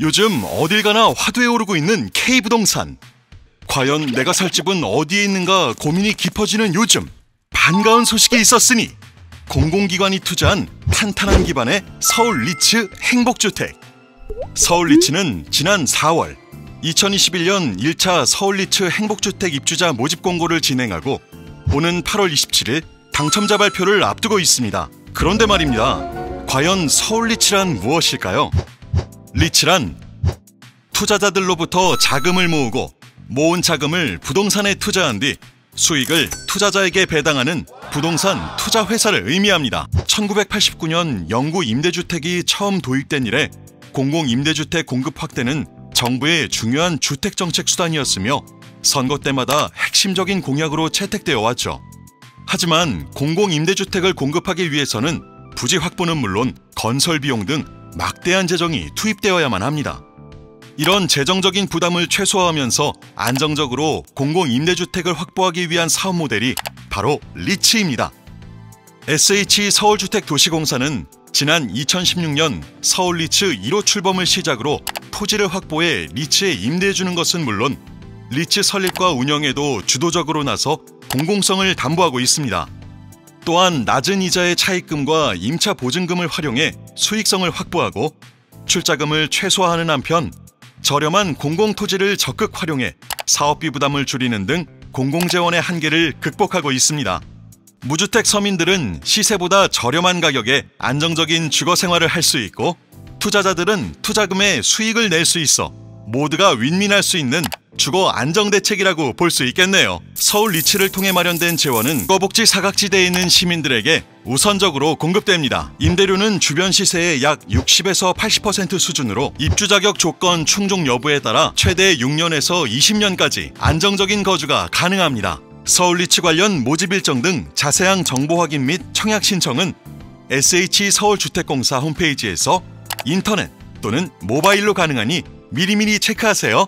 요즘 어딜 가나 화두에 오르고 있는 K부동산. 과연 내가 살 집은 어디에 있는가 고민이 깊어지는 요즘 반가운 소식이 있었으니 공공기관이 투자한 탄탄한 기반의 서울 리츠 행복주택. 서울 리츠는 지난 4월 2021년 1차 서울 리츠 행복주택 입주자 모집 공고를 진행하고 오는 8월 27일 당첨자 발표를 앞두고 있습니다. 그런데 말입니다. 과연 서울 리츠란 무엇일까요? 리츠란 투자자들로부터 자금을 모으고 모은 자금을 부동산에 투자한 뒤 수익을 투자자에게 배당하는 부동산 투자 회사를 의미합니다. 1989년 영구 임대주택이 처음 도입된 이래 공공 임대주택 공급 확대는 정부의 중요한 주택 정책 수단이었으며 선거 때마다 핵심적인 공약으로 채택되어 왔죠. 하지만 공공 임대주택을 공급하기 위해서는 부지 확보는 물론 건설 비용 등 막대한 재정이 투입되어야만 합니다. 이런 재정적인 부담을 최소화하면서 안정적으로 공공 임대주택을 확보하기 위한 사업 모델이 바로 리츠입니다. SH 서울주택도시공사는 지난 2016년 서울 리츠 1호 출범을 시작으로 토지를 확보해 리츠에 임대해주는 것은 물론 리츠 설립과 운영에도 주도적으로 나서 공공성을 담보하고 있습니다. 또한 낮은 이자의 차입금과 임차 보증금을 활용해 수익성을 확보하고 출자금을 최소화하는 한편 저렴한 공공토지를 적극 활용해 사업비 부담을 줄이는 등 공공재원의 한계를 극복하고 있습니다. 무주택 서민들은 시세보다 저렴한 가격에 안정적인 주거 생활을 할 수 있고 투자자들은 투자금에 수익을 낼 수 있어 모두가 윈윈할 수 있는 주거 안정 대책이라고 볼 수 있겠네요. 서울 리츠를 통해 마련된 재원은 거복지 사각지대에 있는 시민들에게 우선적으로 공급됩니다. 임대료는 주변 시세의 약 60에서 80% 수준으로 입주 자격 조건 충족 여부에 따라 최대 6년에서 20년까지 안정적인 거주가 가능합니다. 서울 리츠 관련 모집 일정 등 자세한 정보 확인 및 청약 신청은 SH 서울주택공사 홈페이지에서 인터넷 또는 모바일로 가능하니 미리미리 체크하세요.